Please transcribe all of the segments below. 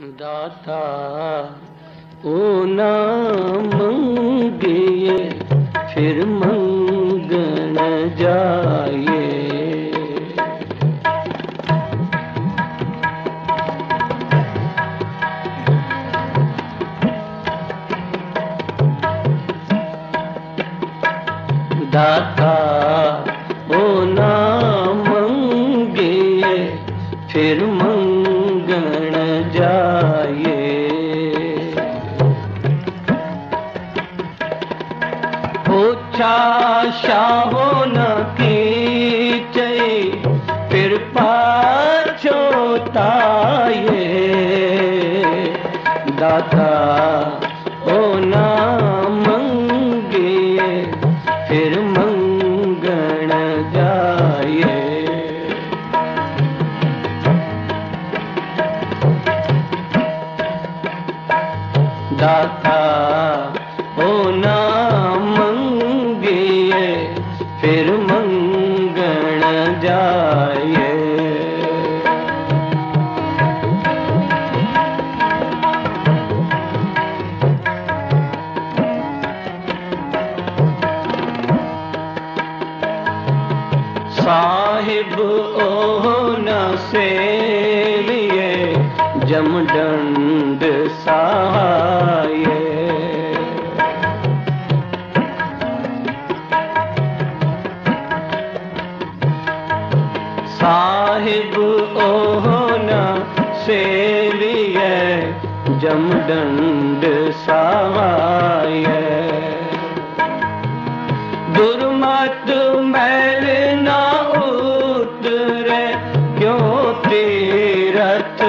ਦਾਤਾ ਉਹ ਨਾ ਮੰਗਿਏ ਫਿਰ ਮੰਗਣ ਜਾਏ ਦਾਤਾ ਉਹ ਨਾ ਮੰਗਿਏ ਫਿਰ ਪੁੱਛਾ ਸ਼ਾਹੋ ਨ ਕੀਚੇ ਫਿਰ ਪਾਛੋਤਾਏ ਦਾਤਾ ਉਹ ਨਾ ਮੰਗਿਏ ਫਿਰ ਮੰਗਣ ਜਾਏ ਦਾਤਾ ਉਹ ਫਿਰ ਮੰਗਣ ਜਾਏ ਸਾਹਿਬ ਉਹ ਨ ਸੇਵੀਏ ਜਮ ਡੰਡ ਨ ਸੇਵੀਏ ਜਮ ਡੰਡ ਸਹਾਏ ਦੁਰਮਤ ਮੈਲ ਨਾ ਉਤਰੇ ਕਿਉ ਤੀਰਥ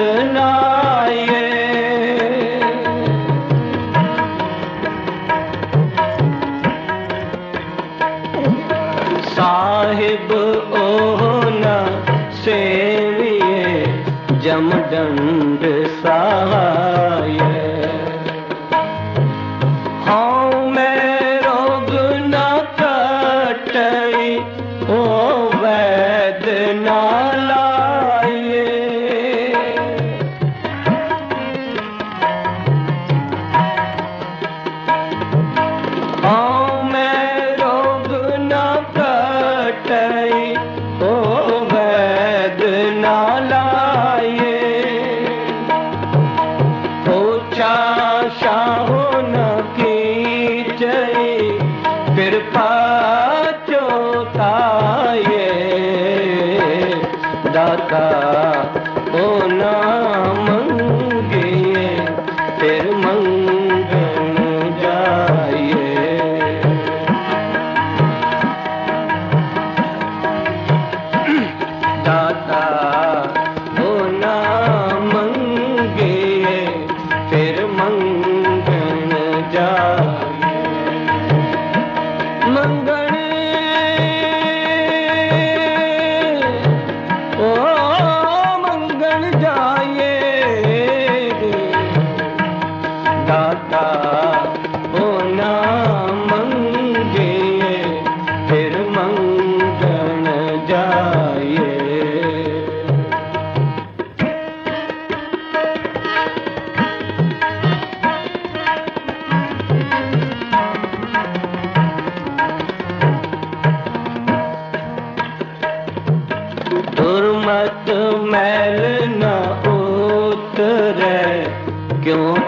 जम डंड सावा ਕੀਚਈ ਫਿਰ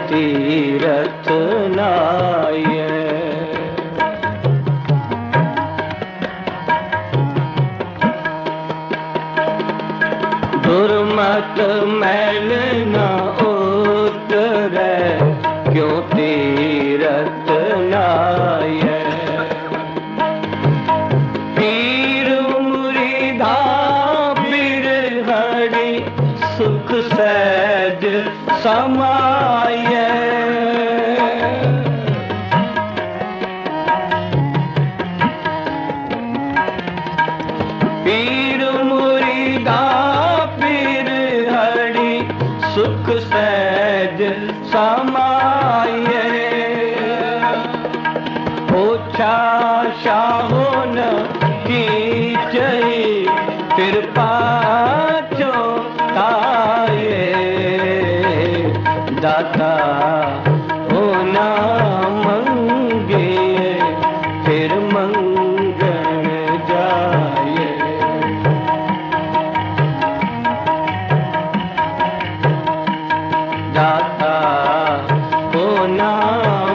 ਕਿਉ ਤੀਰਥ ਨਾਏ ਦੁਰਮਤ ਮੈਲ ਨ ਉਤਰੈ ਕਿਉ ਤੀਰਥ ਨਾਏ ਪੀਰ ਮੁਰੀਦਾ ਪੀਰ ਹੜੀ ਸੁਖ ਸਹਿਜ ਸੁਖ ਸਹਿਜ ਸਮਾਏ ਹੋਛਾ ਸ਼ਾਹੋਨ ਕੀ ਜਈ ਕਿਰਪਾ ਚੋਤਾਏ ਦਾਤਾ ਹੋਨਾ राम